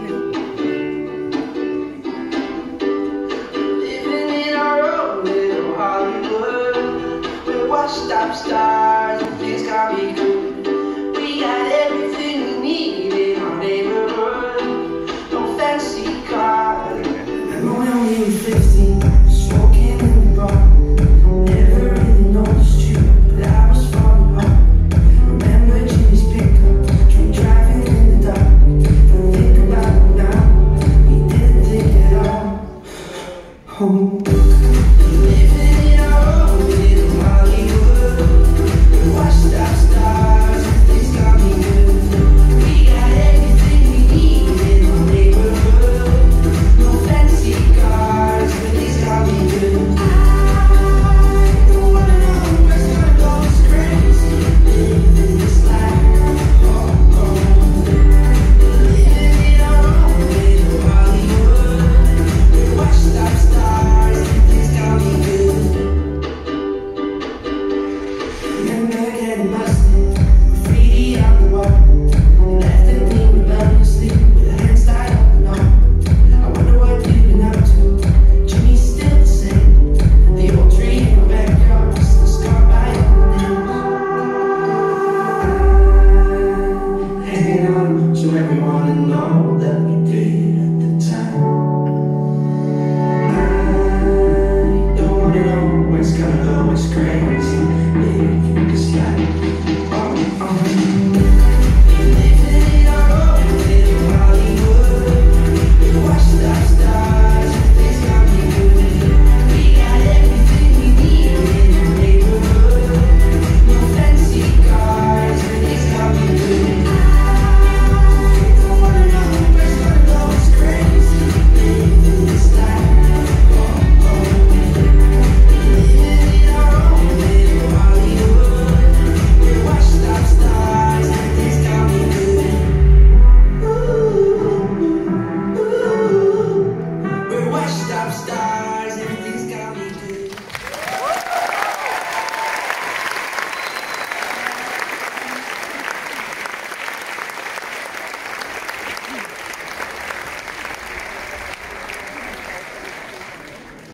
Living in our own little stars things me Oh.